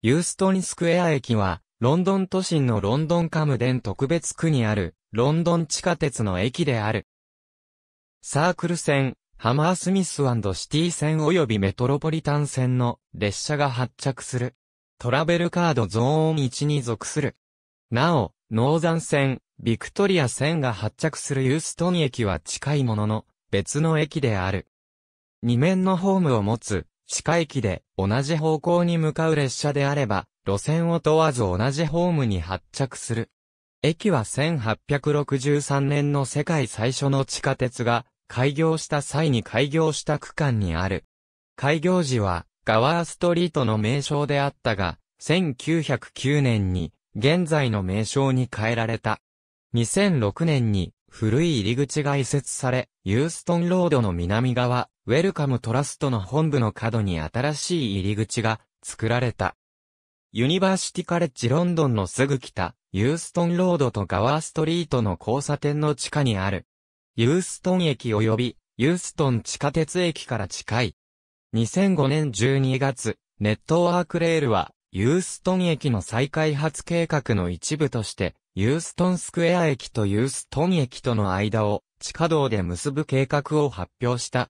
ユーストンスクエア駅は、ロンドン都心のロンドンカムデン特別区にある、ロンドン地下鉄の駅である。サークル線、ハマースミスシティ線及びメトロポリタン線の列車が発着する。トラベルカードゾーン1に属する。なお、ノーザン線、ビクトリア線が発着するユーストン駅は近いものの、別の駅である。二面のホームを持つ、地下駅で同じ方向に向かう列車であれば、路線を問わず同じホームに発着する。駅は1863年の世界最初の地下鉄が開業した際に開業した区間にある。開業時はガワーストリートの名称であったが、1909年に現在の名称に変えられた。2006年に古い入り口が移設され、ユーストンロードの南側、ウェルカムトラストの本部の角に新しい入り口が作られた。ユニバーシティカレッジロンドンのすぐ北、ユーストンロードとガワーストリートの交差点の地下にある。ユーストン駅及びユーストン地下鉄駅から近い。2005年12月、ネットワークレールはユーストン駅の再開発計画の一部として、ユーストンスクエア駅とユーストン駅との間を地下道で結ぶ計画を発表した。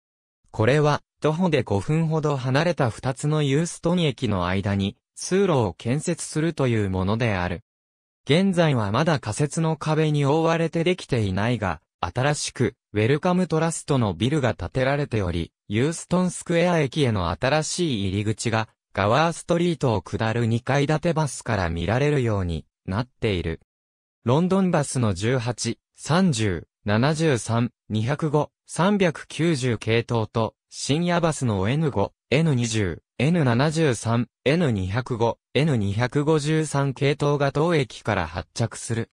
これは、徒歩で5分ほど離れた2つのユーストン駅の間に通路を建設するというものである。現在はまだ仮設の壁に覆われてできていないが、新しく、ウェルカムトラストのビルが建てられており、ユーストンスクエア駅への新しい入り口がガワーストリートを下る2階建てバスから見られるようになっている。ロンドンバスの18、30、73、205、390系統と、深夜バスの N5、N20、N73、N205、N253 系統が当駅から発着する。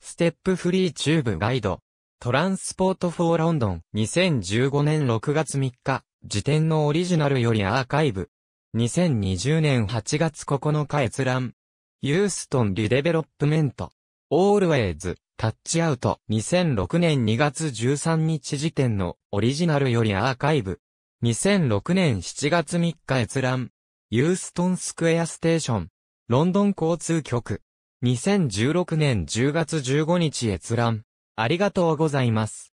Step free tube guide。 Transport for London 2015年6月3日、時点のオリジナルよりアーカイブ。2020年8月9日閲覧。 Euston Redevelopment。 Always, touch out。2006年2月13日時点のオリジナルよりアーカイブ。2006年7月3日閲覧。 Euston Square Station。ロンドン交通局。2016年10月15日閲覧。ありがとうございます。